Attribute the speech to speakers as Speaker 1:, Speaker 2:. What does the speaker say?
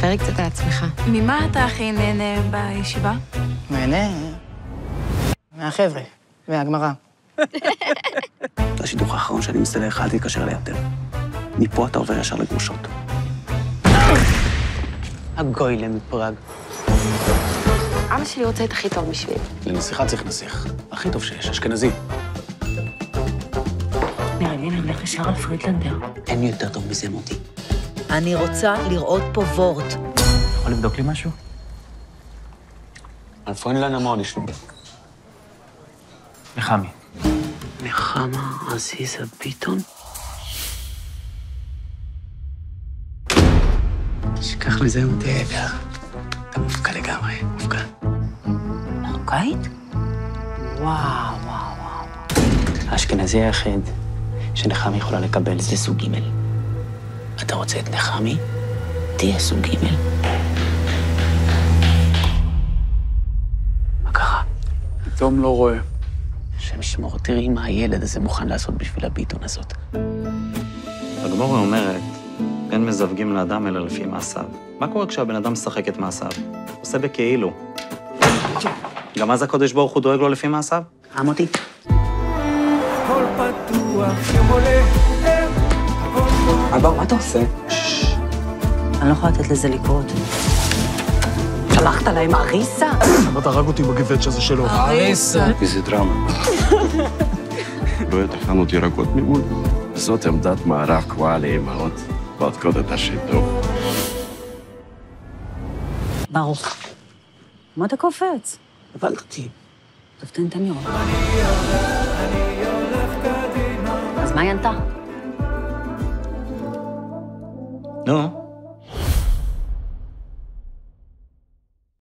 Speaker 1: ספר לי קצת על עצמך.
Speaker 2: ממה אתה הכי נהנה בישיבה?
Speaker 3: נהנה מהחבר'ה, מהגמרא.
Speaker 4: זה השידוך האחרון שאני מסתדר לך, אל תתקשר אליי יותר. מפה אתה עובר ישר לגרושות. הגוילה מפראג.
Speaker 1: אבא שלי רוצה את הכי טוב בשבילי.
Speaker 4: לנסיכה צריך נסיך. הכי טוב שיש, אשכנזי.
Speaker 1: נראה לי נלך ישר על פרידלנדר.
Speaker 4: אין יותר טוב מזה, מוטי.
Speaker 5: אני רוצה לראות פה וורט.
Speaker 4: יכול לבדוק לי משהו? על פרנלן לי.
Speaker 6: נחמי.
Speaker 4: נחמה עזיזה ביטון? שכח מזה מוטי אגר. אתה מופקע לגמרי, מופקע.
Speaker 5: מרוקאית? וואו, וואו, וואו.
Speaker 4: האשכנזי היחיד שנחמי יכולה לקבל זה סוג ג'. אתה רוצה את נחמי? תהיה סוג ג'. מה קרה?
Speaker 6: פתאום לא רואה.
Speaker 4: השם ישמור, תראי מה הילד הזה מוכן לעשות בשביל הביטון הזאת.
Speaker 7: הגמורה אומרת, אין מזווגים לאדם אלא לפי מעשיו. מה קורה כשהבן אדם משחק את מעשיו? עושה בכאילו. גם אז הקדוש ברוך הוא דואג לו לפי מעשיו?
Speaker 4: אה, מוטי? אבא, מה אתה עושה?
Speaker 5: אני לא יכולה לתת לזה לקרות. שלחת להם אריסה?
Speaker 6: אבא דרג אותי בגבץ' הזה שלו.
Speaker 4: איזה דרמה.
Speaker 8: לא יהיה תחנות ירקות ממול. זאת עמדת מערך קבועה לאמהות, בודקות את השיתוף.
Speaker 5: ברוך. מה אתה קופץ?
Speaker 4: הבנתי.
Speaker 5: טוב, תן, תן לראות. אז מה היא ענתה?
Speaker 7: Non.